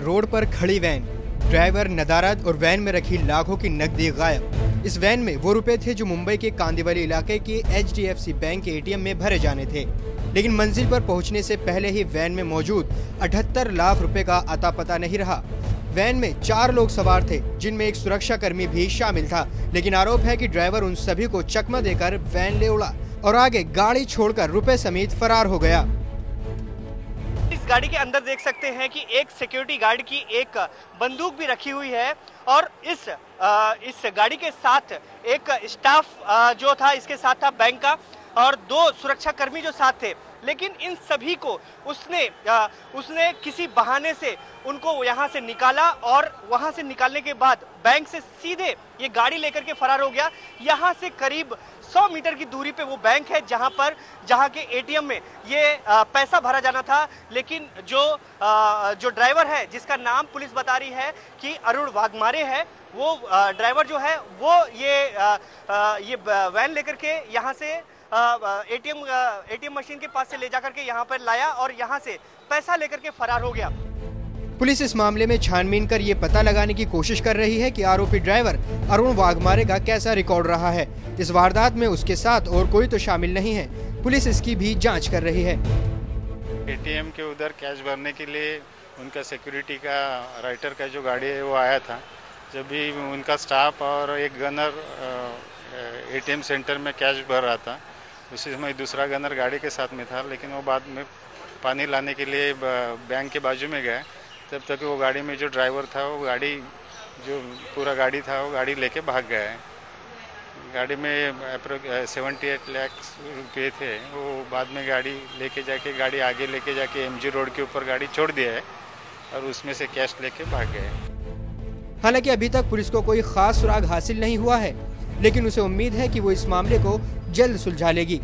Road पर खड़ी van. Driver नदारद और वैन में रखी लाखों की नकदी गायब। इस वैन में वो रुपए थे जो मुंबई के कांदीवली इलाके के एच बैंक के एटीएम में भरे जाने थे। लेकिन मंजिल पर पहुँचने से पहले ही वैन में मौजूद अठहत्तर लाख रुपए का अता पता नहीं रहा। वैन में चार लोग सवार थे, जिनमें एक सुरक्षा कर्मी भी शामिल था। लेकिन आरोप है कि ड्राइवर उन सभी को चकमा देकर वैन ले उड़ा और आगे गाड़ी छोड़कर रुपए समेत फरार हो गया। गाड़ी के अंदर देख सकते हैं कि एक सिक्योरिटी गार्ड की एक बंदूक भी रखी हुई है और इस इस गाड़ी के साथ एक स्टाफ जो था, इसके साथ था बैंक का और दो सुरक्षा कर्मी जो साथ थे। लेकिन इन सभी को उसने आ, उसने किसी बहाने से उनको यहाँ से निकाला और वहाँ से निकालने के बाद बैंक से सीधे ये गाड़ी लेकर के फरार हो गया। यहाँ से करीब 100 मीटर की दूरी पे वो बैंक है जहाँ पर जहाँ के एटीएम में ये आ, पैसा भरा जाना था। लेकिन जो आ, जो ड्राइवर है जिसका नाम पुलिस बता रही है कि अरुण वाघमारे है वो ड्राइवर जो है वो ये ये वैन लेकर के यहाँ से एटीएम एटीएम मशीन के पास से ले जाकर के यहाँ पर लाया और यहाँ से पैसा लेकर के फरार हो गया। पुलिस इस मामले में छानबीन कर ये पता लगाने की कोशिश कर रही है कि आरोपी ड्राइवर अरुण वाघमारे का कैसा रिकॉर्ड रहा है। इस वारदात में उसके साथ और कोई तो शामिल नहीं है। पुलिस इसकी भी जाँच कर रही है। एटीएम के उधर कैश भरने के लिए उनका सिक्योरिटी का राइटर का जो गाड़ी है वो आया था। जब भी उनका स्टाफ और एक गनर एटीएम सेंटर में कैश भर रहा था उसी समय दूसरा गनर गाड़ी के साथ में था, लेकिन वो बाद में पानी लाने के लिए बैंक के बाजू में गए तब तक वो गाड़ी में जो ड्राइवर था, वो गाड़ी, जो पूरा गाड़ी था, वो गाड़ी लेके भाग गया है। गाड़ी में सेवेंटी एट लैक्स रुपये थे। वो बाद में गाड़ी लेके जाके, गाड़ी आगे लेके जाके एमजी रोड के ऊपर गाड़ी छोड़ दिया है और उसमें से कैश लेके भाग गए हालाँकि अभी तक पुलिस को कोई खास सुराग हासिल नहीं हुआ है। लेकिन उसे उम्मीद है कि वो इस मामले को जल्द सुलझा लेगी।